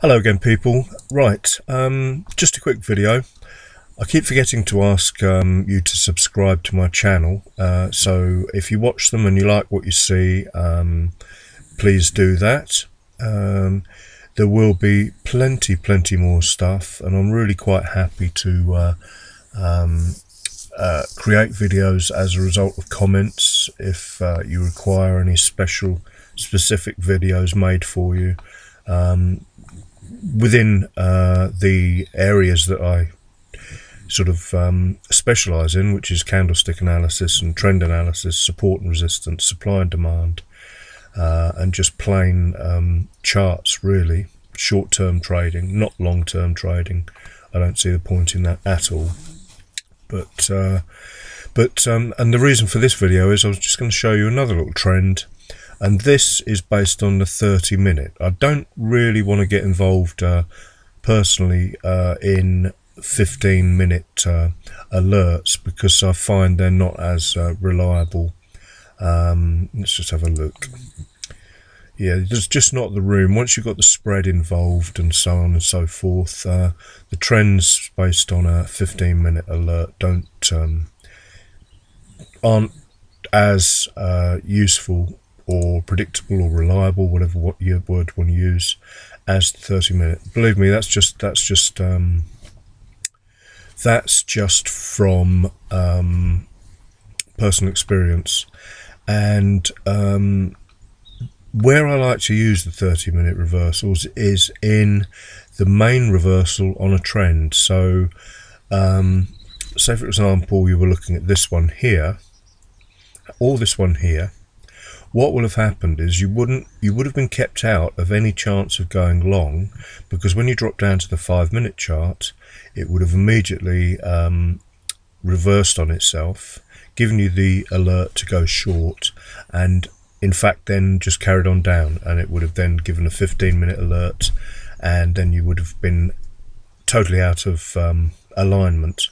Hello again people. Right, um, just a quick video. I keep forgetting to ask um, you to subscribe to my channel. Uh, so if you watch them and you like what you see, um, please do that. Um, there will be plenty, plenty more stuff and I'm really quite happy to uh, um, uh, create videos as a result of comments if uh, you require any special specific videos made for you. Um, within uh, the areas that I sort of um, specialize in, which is candlestick analysis and trend analysis, support and resistance, supply and demand, uh, and just plain um, charts, really, short term trading, not long term trading. I don't see the point in that at all. But, uh, but um, and the reason for this video is I was just going to show you another little trend and this is based on the 30 minute. I don't really want to get involved uh, personally uh, in 15 minute uh, alerts because I find they're not as uh, reliable. Um, let's just have a look. Yeah, there's just not the room. Once you've got the spread involved and so on and so forth, uh, the trends based on a 15 minute alert don't um, aren't as uh, useful or predictable or reliable, whatever what your word want to use, as the 30 minute. Believe me, that's just that's just um, that's just from um, personal experience, and um, where I like to use the 30 minute reversals is in the main reversal on a trend. So, um, say for example, you were looking at this one here, or this one here what will have happened is you wouldn't you would have been kept out of any chance of going long because when you drop down to the five minute chart it would have immediately um, reversed on itself given you the alert to go short and in fact then just carried on down and it would have then given a 15 minute alert and then you would have been totally out of um, alignment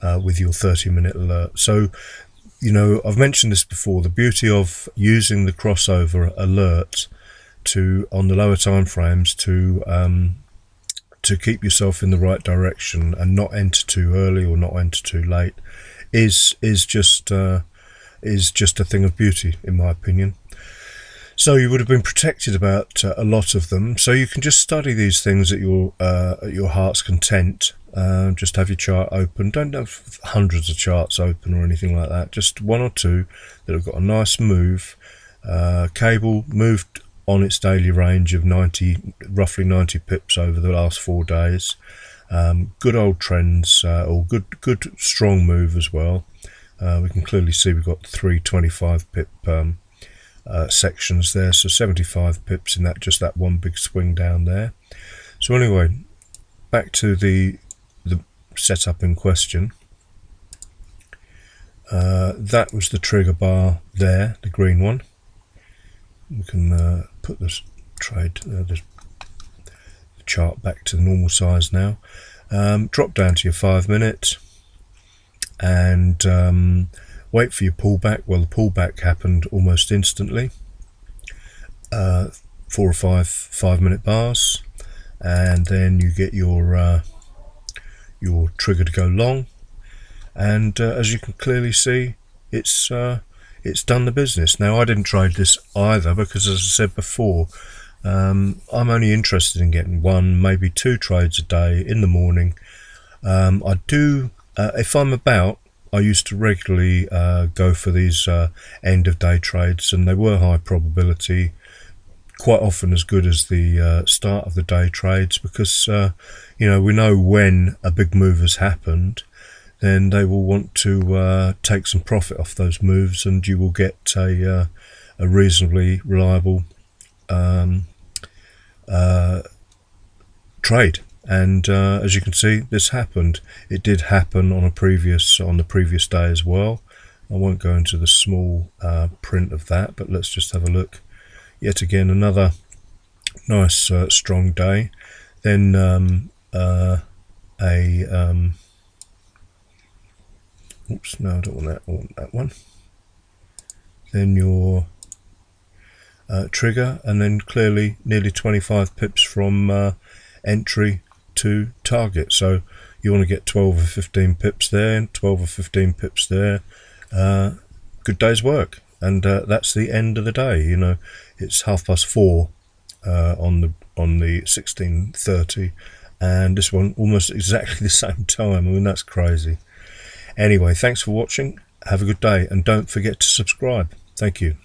uh, with your 30 minute alert. So you know, I've mentioned this before, the beauty of using the crossover alert to on the lower time frames to um, to keep yourself in the right direction and not enter too early or not enter too late is is just uh, is just a thing of beauty in my opinion. So you would have been protected about uh, a lot of them. So you can just study these things at your uh, at your heart's content uh, just have your chart open. Don't have hundreds of charts open or anything like that. Just one or two that have got a nice move. Uh, cable moved on its daily range of 90, roughly 90 pips over the last four days. Um, good old trends, uh, or good, good strong move as well. Uh, we can clearly see we've got three 25 pip um, uh, sections there, so 75 pips in that just that one big swing down there. So anyway, back to the setup in question. Uh, that was the trigger bar there, the green one. We can uh, put this trade, uh, chart back to the normal size now. Um, drop down to your five minutes and um, wait for your pullback. Well, the pullback happened almost instantly. Uh, four or five five minute bars, and then you get your uh, your trigger to go long. And uh, as you can clearly see it's uh, it's done the business. Now I didn't trade this either because as I said before um, I'm only interested in getting one maybe two trades a day in the morning. Um, I do uh, if I'm about I used to regularly uh, go for these uh, end of day trades and they were high probability quite often as good as the uh, start of the day trades because uh, you know we know when a big move has happened then they will want to uh, take some profit off those moves and you will get a, uh, a reasonably reliable um, uh, trade. And uh, as you can see this happened. It did happen on a previous on the previous day as well. I won't go into the small print of that but let's just have a look yet again another nice uh, strong day then um, uh, a um, oops no I don't want that want that one then your uh, trigger, and then clearly nearly 25 pips from uh, entry to target. So you want to get 12 or 15 pips there, 12 or 15 pips there. Uh, good day's work, and uh, that's the end of the day. You know, it's half past four uh, on the on the 1630, and this one almost exactly the same time. I mean, that's crazy. Anyway, thanks for watching. Have a good day, and don't forget to subscribe. Thank you.